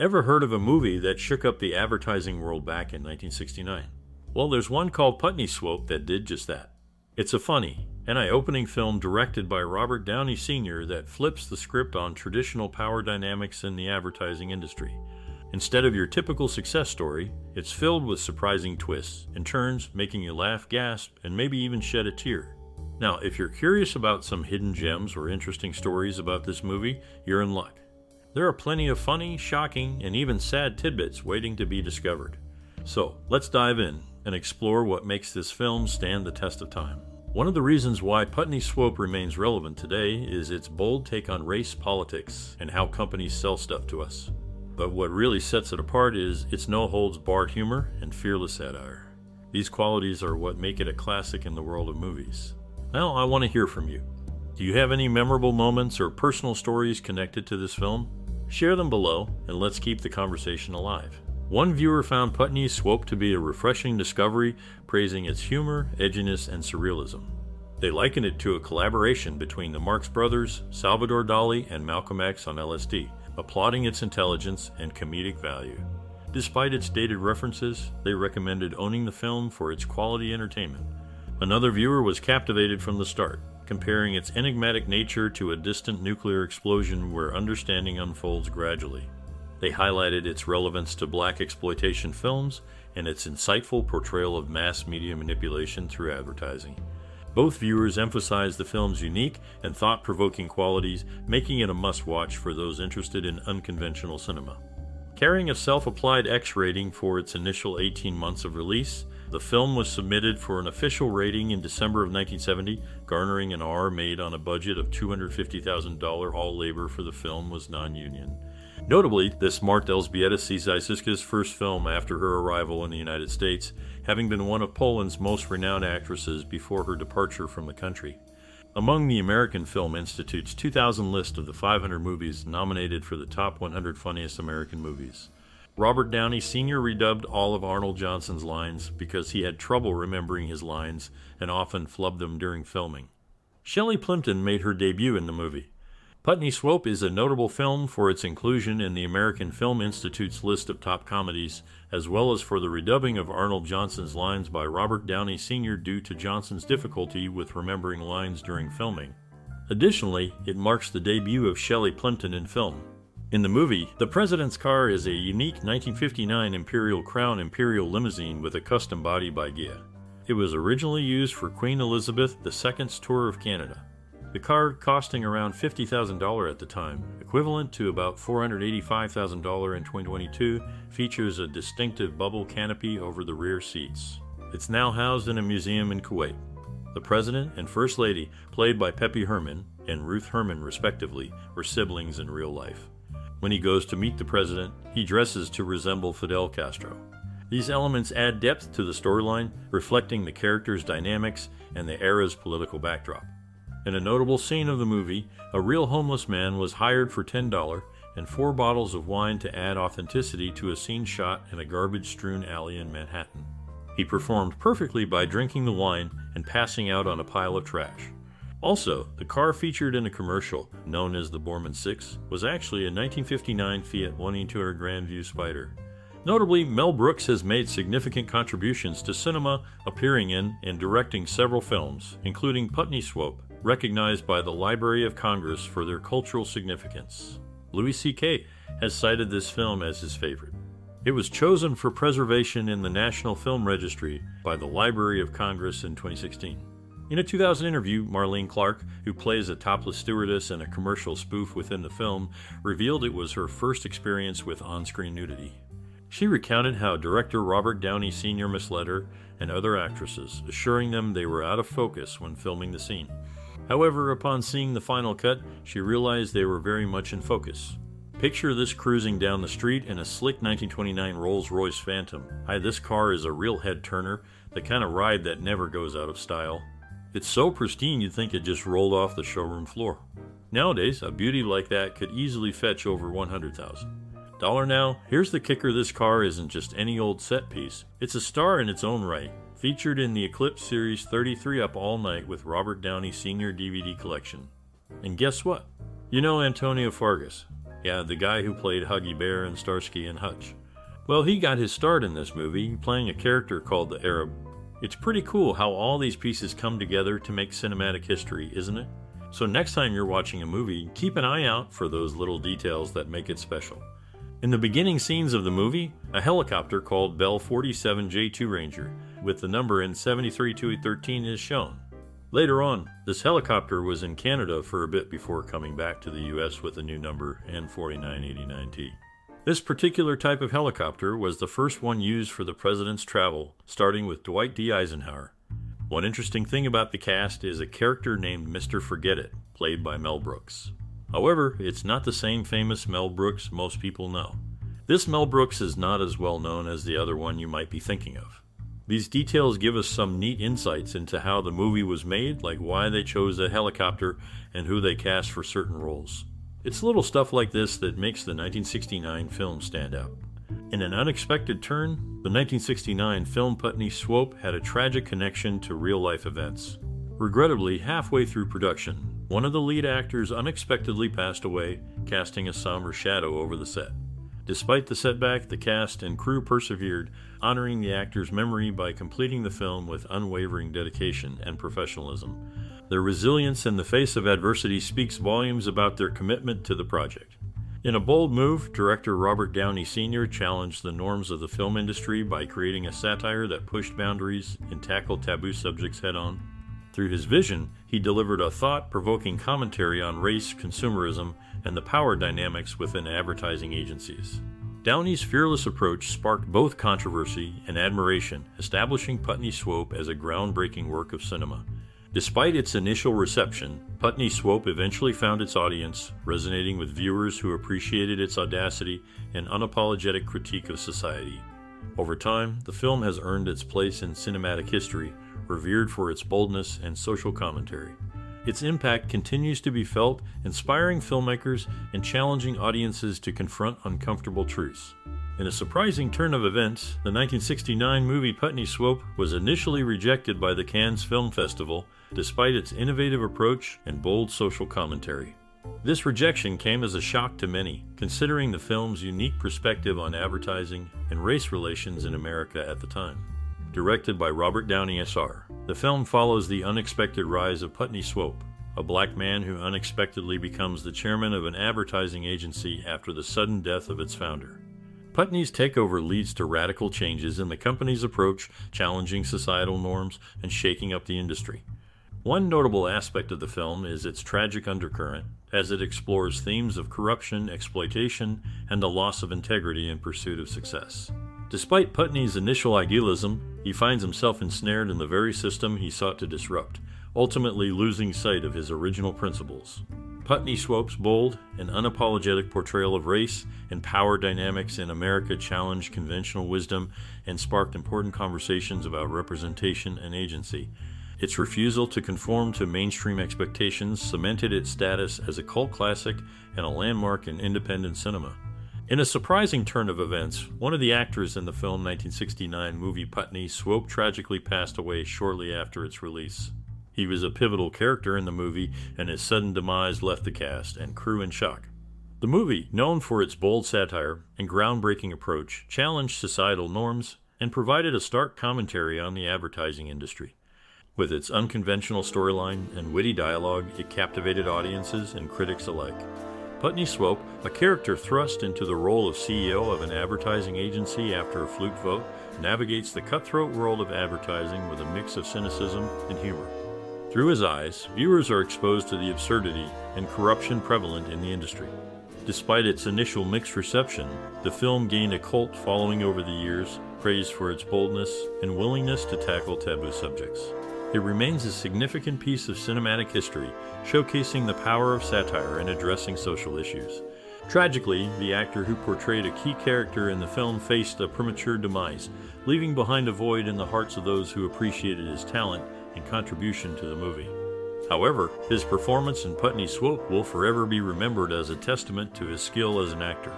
Ever heard of a movie that shook up the advertising world back in 1969? Well, there's one called Putney Swope that did just that. It's a funny and eye opening film directed by Robert Downey Sr. that flips the script on traditional power dynamics in the advertising industry. Instead of your typical success story, it's filled with surprising twists and turns, making you laugh, gasp, and maybe even shed a tear. Now, if you're curious about some hidden gems or interesting stories about this movie, you're in luck. There are plenty of funny, shocking, and even sad tidbits waiting to be discovered. So, let's dive in and explore what makes this film stand the test of time. One of the reasons why Putney Swope remains relevant today is its bold take on race politics and how companies sell stuff to us. But what really sets it apart is its no holds barred humor and fearless satire. These qualities are what make it a classic in the world of movies. Now, I want to hear from you. Do you have any memorable moments or personal stories connected to this film? Share them below, and let's keep the conversation alive. One viewer found Putney's Swope to be a refreshing discovery, praising its humor, edginess, and surrealism. They liken it to a collaboration between the Marx Brothers, Salvador Dali, and Malcolm X on LSD, applauding its intelligence and comedic value. Despite its dated references, they recommended owning the film for its quality entertainment. Another viewer was captivated from the start, comparing its enigmatic nature to a distant nuclear explosion where understanding unfolds gradually. They highlighted its relevance to blaxploitation films and its insightful portrayal of mass media manipulation through advertising. Both viewers emphasized the film's unique and thought provoking qualities, making it a must watch for those interested in unconventional cinema. Carrying a self applied X rating for its initial 18 months of release, the film was submitted for an official rating in December of 1970, garnering an R made on a budget of $250,000. All labor for the film was non union. Notably, this marked Elżbieta Czyżewska's first film after her arrival in the United States, having been one of Poland's most renowned actresses before her departure from the country. Among the American Film Institute's 2000 list of the 500 movies nominated for the top 100 funniest American movies. Robert Downey Sr. redubbed all of Arnold Johnson's lines because he had trouble remembering his lines and often flubbed them during filming. Shelley Plimpton made her debut in the movie. Putney Swope is a notable film for its inclusion in the American Film Institute's list of top comedies, as well as for the redubbing of Arnold Johnson's lines by Robert Downey Sr. due to Johnson's difficulty with remembering lines during filming. Additionally, it marks the debut of Shelley Plimpton in film. In the movie, the president's car is a unique 1959 Imperial Crown Imperial limousine with a custom body by Ghia. It was originally used for Queen Elizabeth II's tour of Canada. The car costing around $50,000 at the time, equivalent to about $485,000 in 2022, features a distinctive bubble canopy over the rear seats. It's now housed in a museum in Kuwait. The President and First Lady, played by Pepe Herman and Ruth Herman respectively, were siblings in real life. When he goes to meet the president, he dresses to resemble Fidel Castro. These elements add depth to the storyline, reflecting the character's dynamics and the era's political backdrop. In a notable scene of the movie, a real homeless man was hired for $10 and four bottles of wine to add authenticity to a scene shot in a garbage strewn alley in Manhattan. He performed perfectly by drinking the wine and passing out on a pile of trash. Also, the car featured in a commercial, known as the Borman 6, was actually a 1959 Fiat 18200 Grandview Spider. Notably, Mel Brooks has made significant contributions to cinema, appearing in and directing several films, including Putney Swope, recognized by the Library of Congress for their cultural significance. Louis C.K. has cited this film as his favorite. It was chosen for preservation in the National Film Registry by the Library of Congress in 2016. In a 2000 interview, Marlene Clark, who plays a topless stewardess in a commercial spoof within the film, revealed it was her first experience with on screen nudity. She recounted how director Robert Downey Sr. misled her and other actresses, assuring them they were out of focus when filming the scene. However, upon seeing the final cut, she realized they were very much in focus. Picture this cruising down the street in a slick 1929 Rolls Royce Phantom. Hi, this car is a real head turner, the kind of ride that never goes out of style. It's so pristine you'd think it just rolled off the showroom floor. Nowadays, a beauty like that could easily fetch over 100,000. Dollar now, here's the kicker this car isn't just any old set piece. It's a star in its own right, featured in the Eclipse Series 33 Up All Night with Robert Downey Sr. DVD collection. And guess what? You know Antonio Fargas. Yeah, the guy who played Huggy Bear in Starsky and Hutch. Well, he got his start in this movie playing a character called the Arab. It's pretty cool how all these pieces come together to make cinematic history, isn't it? So next time you're watching a movie, keep an eye out for those little details that make it special. In the beginning scenes of the movie, a helicopter called Bell 47 J2 Ranger with the number in 73213 is shown. Later on, this helicopter was in Canada for a bit before coming back to the US with a new number N4989T. This particular type of helicopter was the first one used for the president's travel, starting with Dwight D. Eisenhower. One interesting thing about the cast is a character named Mr. Forget It, played by Mel Brooks. However, it's not the same famous Mel Brooks most people know. This Mel Brooks is not as well known as the other one you might be thinking of. These details give us some neat insights into how the movie was made, like why they chose a helicopter and who they cast for certain roles. It's little stuff like this that makes the 1969 film stand out. In an unexpected turn, the 1969 film Putney Swope had a tragic connection to real life events. Regrettably, halfway through production, one of the lead actors unexpectedly passed away, casting a somber shadow over the set. Despite the setback, the cast and crew persevered, honoring the actor's memory by completing the film with unwavering dedication and professionalism. Their resilience in the face of adversity speaks volumes about their commitment to the project. In a bold move, director Robert Downey Sr. challenged the norms of the film industry by creating a satire that pushed boundaries and tackled taboo subjects head on. Through his vision, he delivered a thought provoking commentary on race, consumerism, and the power dynamics within advertising agencies. Downey's fearless approach sparked both controversy and admiration, establishing Putney Swope as a groundbreaking work of cinema. Despite its initial reception, Putney Swope eventually found its audience, resonating with viewers who appreciated its audacity and unapologetic critique of society. Over time, the film has earned its place in cinematic history, revered for its boldness and social commentary. Its impact continues to be felt, inspiring filmmakers and challenging audiences to confront uncomfortable truths. In a surprising turn of events, the 1969 movie Putney Swope was initially rejected by the Cannes Film Festival despite its innovative approach and bold social commentary. This rejection came as a shock to many, considering the film's unique perspective on advertising and race relations in America at the time directed by Robert Downey SR. The film follows the unexpected rise of Putney Swope, a black man who unexpectedly becomes the chairman of an advertising agency after the sudden death of its founder. Putney's takeover leads to radical changes in the company's approach, challenging societal norms and shaking up the industry. One notable aspect of the film is its tragic undercurrent, as it explores themes of corruption, exploitation, and the loss of integrity in pursuit of success. Despite Putney's initial idealism, he finds himself ensnared in the very system he sought to disrupt, ultimately losing sight of his original principles. Putney Swope's bold and unapologetic portrayal of race and power dynamics in America challenged conventional wisdom and sparked important conversations about representation and agency. Its refusal to conform to mainstream expectations cemented its status as a cult classic and a landmark in independent cinema. In a surprising turn of events, one of the actors in the film 1969 movie Putney Swope tragically passed away shortly after its release. He was a pivotal character in the movie, and his sudden demise left the cast and crew in shock. The movie, known for its bold satire and groundbreaking approach, challenged societal norms and provided a stark commentary on the advertising industry. With its unconventional storyline and witty dialogue, it captivated audiences and critics alike. Putney Swope, a character thrust into the role of CEO of an advertising agency after a fluke vote, navigates the cutthroat world of advertising with a mix of cynicism and humor. Through his eyes, viewers are exposed to the absurdity and corruption prevalent in the industry. Despite its initial mixed reception, the film gained a cult following over the years, praised for its boldness and willingness to tackle taboo subjects. It remains a significant piece of cinematic history, showcasing the power of satire in addressing social issues. Tragically, the actor who portrayed a key character in the film faced a premature demise, leaving behind a void in the hearts of those who appreciated his talent and contribution to the movie. However, his performance in Putney Swope will forever be remembered as a testament to his skill as an actor.